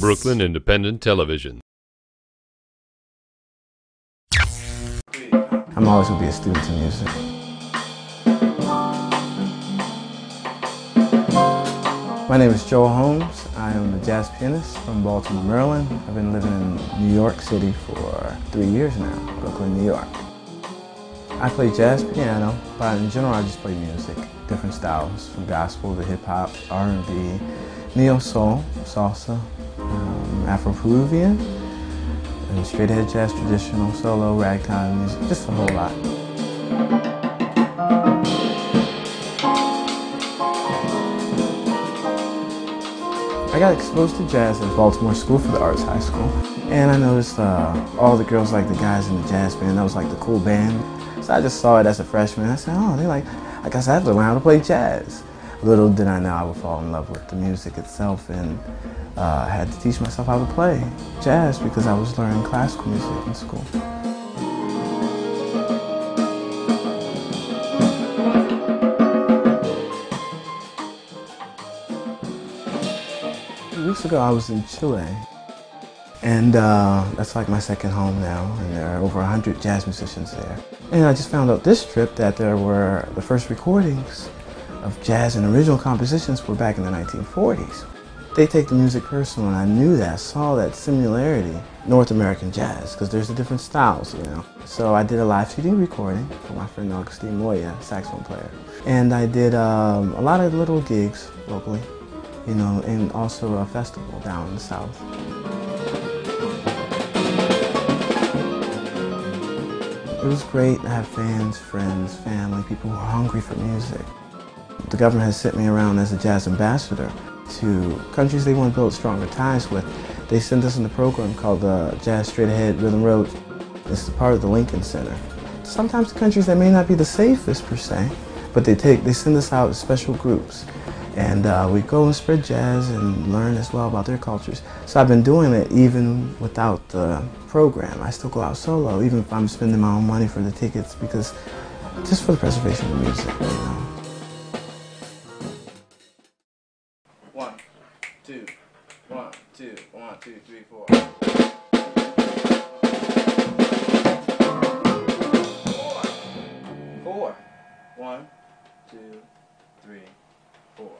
Brooklyn Independent Television. I'm always going to be a student in music. My name is Joel Holmes. I am a jazz pianist from Baltimore, Maryland. I've been living in New York City for three years now, Brooklyn, New York. I play jazz piano, but in general I just play music, different styles, from gospel to hip hop, R&B, neo soul, salsa, Afro-Peruvian, straight ahead jazz traditional, solo, ragtime music, just a whole lot. I got exposed to jazz at Baltimore School for the Arts High School. And I noticed uh, all the girls like the guys in the jazz band. That was like the cool band. So I just saw it as a freshman. I said, oh, they like, I guess I have to learn how to play jazz. Little did I know I would fall in love with the music itself and uh, I had to teach myself how to play jazz because I was learning classical music in school. weeks ago I was in Chile and uh, that's like my second home now and there are over 100 jazz musicians there. And I just found out this trip that there were the first recordings of jazz and original compositions were back in the 1940s. They take the music personal and I knew that, I saw that similarity, North American jazz, because there's the different styles, you know. So I did a live CD recording for my friend Augustine Moya, saxophone player. And I did um, a lot of little gigs locally, you know, and also a festival down in the south. It was great to have fans, friends, family, people who are hungry for music. The government has sent me around as a jazz ambassador to countries they want to build stronger ties with. They send us in a program called the Jazz Straight Ahead Rhythm Road. This is part of the Lincoln Center. Sometimes countries that may not be the safest per se, but they take they send us out as special groups. And uh, we go and spread jazz and learn as well about their cultures. So I've been doing it even without the program. I still go out solo, even if I'm spending my own money for the tickets, because just for the preservation of music, you know. Two, three, four. Four. Four. One, two, three, four.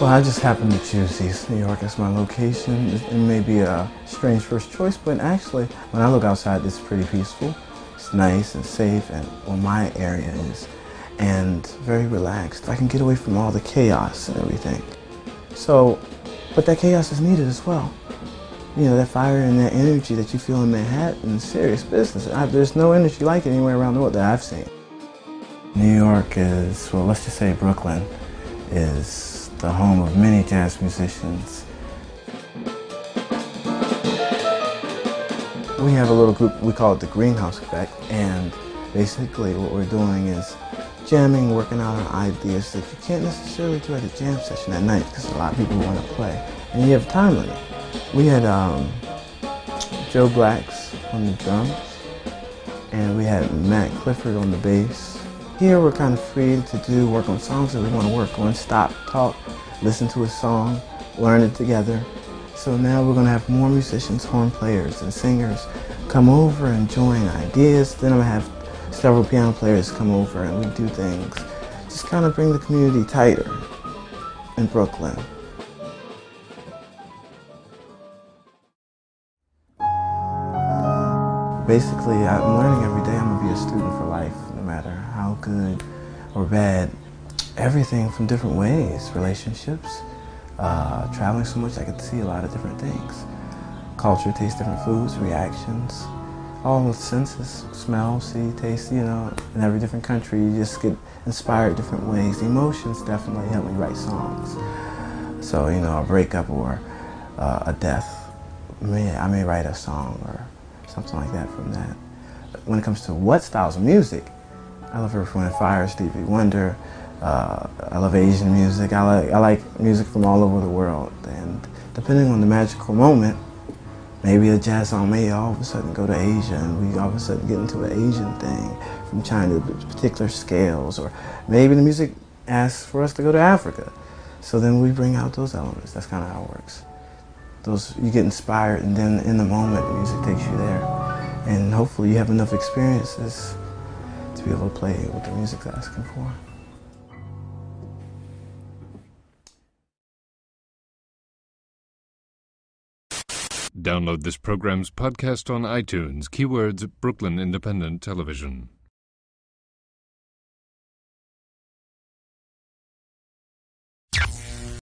Well, I just happened to choose East New York as my location. It may be a strange first choice, but actually, when I look outside, it's pretty peaceful. It's nice and safe, and well, my area is, and very relaxed. I can get away from all the chaos and everything. So, but that chaos is needed as well. You know, that fire and that energy that you feel in Manhattan serious business. I, there's no energy like it anywhere around the world that I've seen. New York is, well, let's just say Brooklyn is the home of many jazz musicians. We have a little group, we call it the Greenhouse Effect, and basically what we're doing is jamming, working out on ideas that you can't necessarily do at a jam session at night because a lot of people want to play, and you have time limit. We had um, Joe Blacks on the drums, and we had Matt Clifford on the bass, here we're kind of free to do work on songs that we want to work on, stop, talk, listen to a song, learn it together. So now we're going to have more musicians, horn players, and singers come over and join ideas. Then I'm going to have several piano players come over and we do things. Just kind of bring the community tighter in Brooklyn. Basically, I'm learning every day. I'm going to be a student for life, no matter how good or bad. Everything from different ways, relationships, uh, traveling so much I get to see a lot of different things. Culture, taste different foods, reactions, all the senses, smell, see, taste, you know, in every different country you just get inspired different ways. Emotions definitely help me write songs. So, you know, a breakup or uh, a death, may, I may write a song or something like that from that. When it comes to what styles of music, I love Earth, Wind, Fire, Stevie Wonder. Uh, I love Asian music. I like, I like music from all over the world. And depending on the magical moment, maybe a jazz song may all of a sudden go to Asia and we all of a sudden get into an Asian thing from China, particular scales. Or maybe the music asks for us to go to Africa. So then we bring out those elements. That's kind of how it works. Those you get inspired, and then in the moment, the music takes you there, and hopefully you have enough experiences to be able to play what the music's asking for. Download this program's podcast on iTunes. Keywords Brooklyn Independent Television.